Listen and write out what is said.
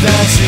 that you